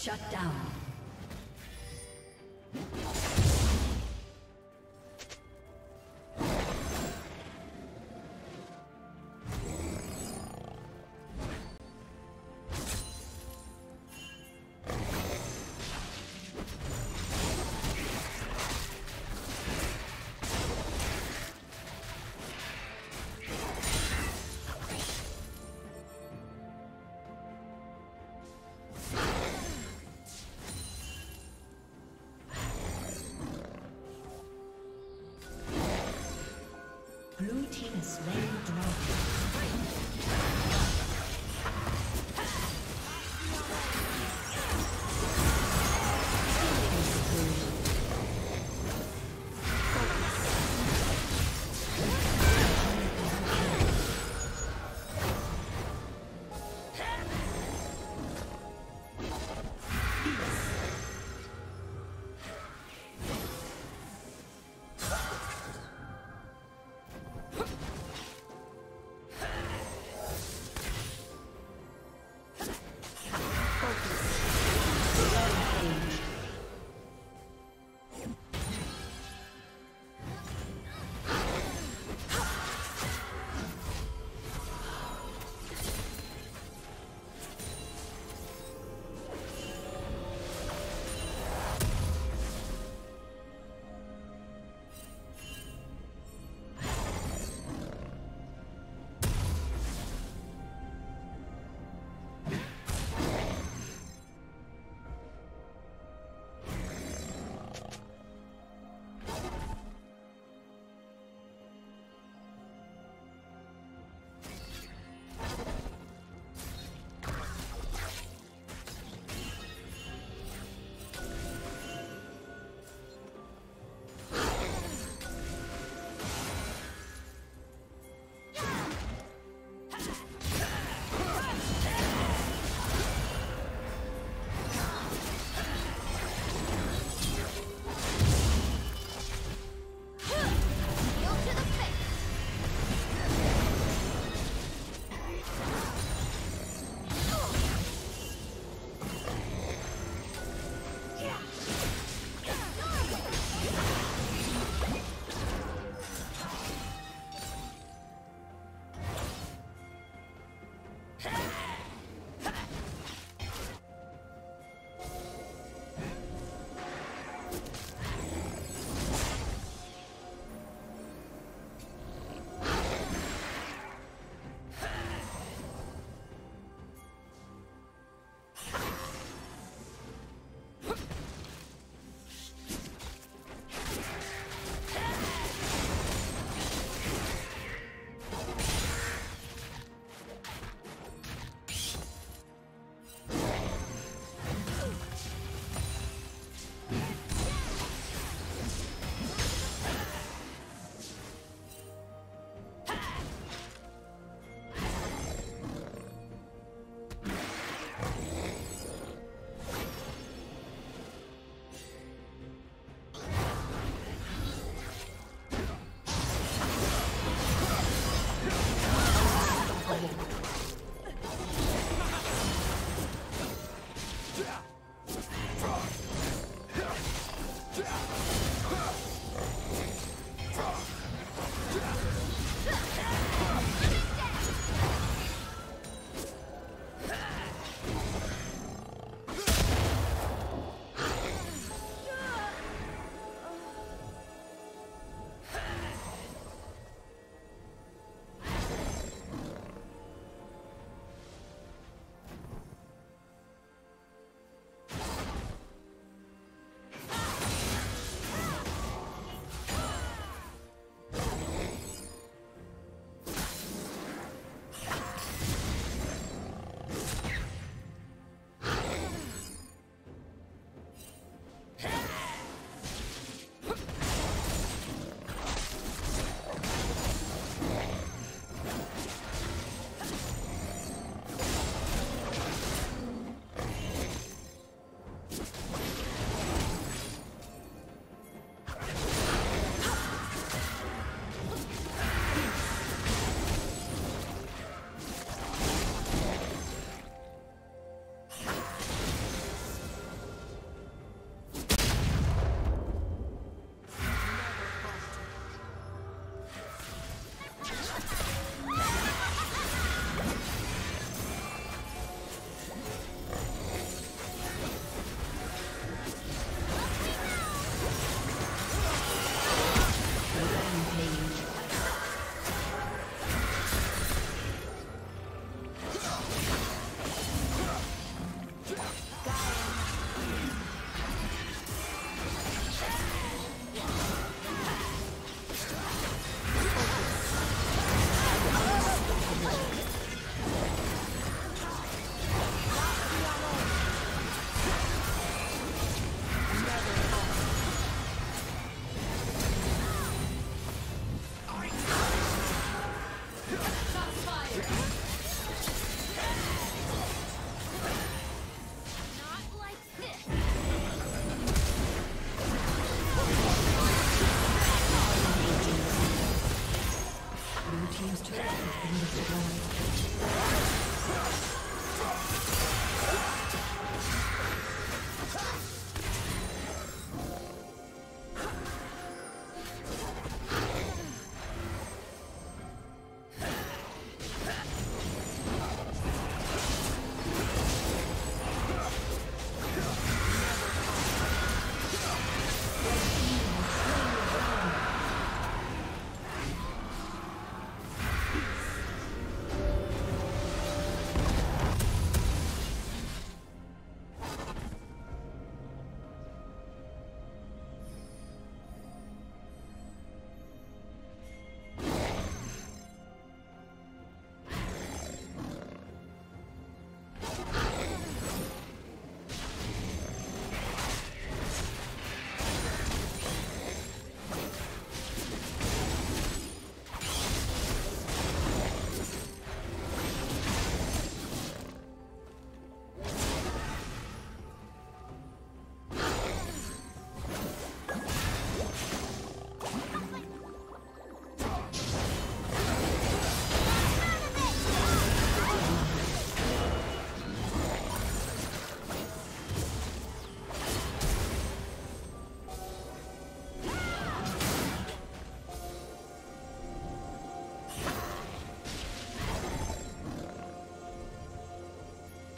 Shut down. slain dragon.